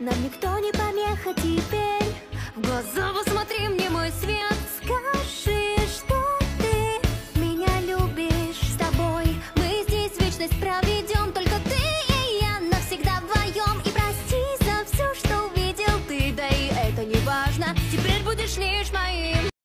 Нам никто не помеха теперь. В глаза посмотри мне мой свет. Скажи, что ты меня любишь С тобой? Мы здесь вечность проведем Только ты и я навсегда вдвоем. И прости за все, что увидел ты Да и это не важно. Теперь будешь лишь моим